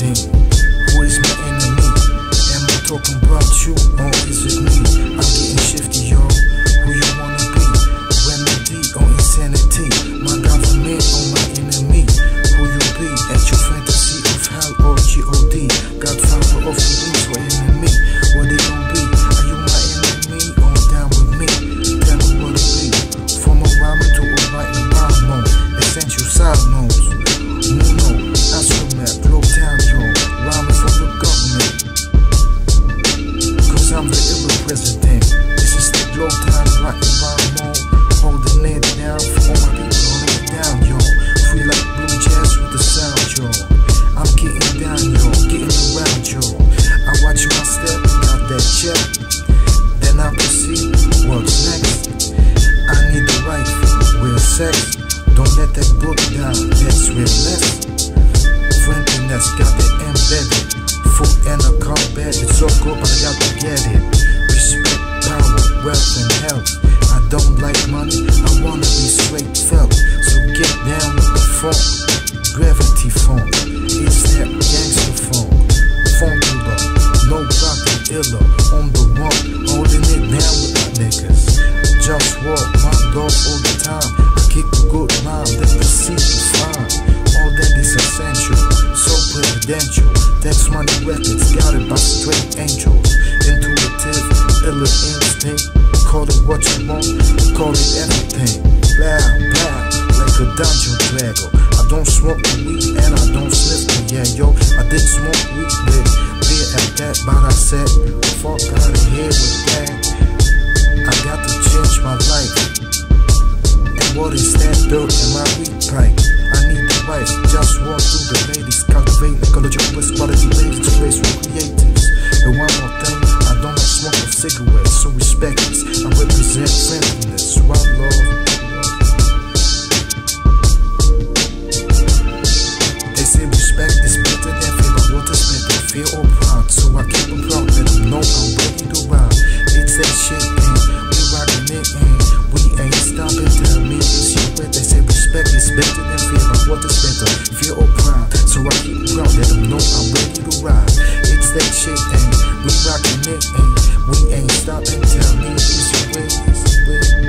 Who is my enemy? Am I talking about you Don't let that book down, that's real less. Friendliness got it embedded. Food and a combat, it's so good, but I got to get it. Respect, power, wealth, and health. I don't like money, I wanna be straight felt. So get down with the funk, gravity funk. It's that gangster funk, formula. Nobody iller on the one, holding it down with my niggas. Just walk my dog all the time. I kick a good rhyme, let the is fine. All that is essential, so presidential. Text money records, it by straight angels. Intuitive, illa instinct. Call it what you want, call it everything. Loud, loud, like a dungeon dragger. I don't smoke the weed and I don't sniff the yeah, yo. I did smoke weed with beer at that, but I said, fuck out of here with that. Cigarettes, so respect us. I represent friendliness, I love. They say respect is better than fear, but what is better, fear or proud? So I keep them proud, let them know I'm ready to ride. It's that shit, and we rockin' it, and we ain't stopping. Tell me is you with? They say respect is better than fear, but what is better, fear or proud? So I keep proud, let them know I'm ready to ride. It's that shit, and we rockin' it, and we ain't stopping. Tell me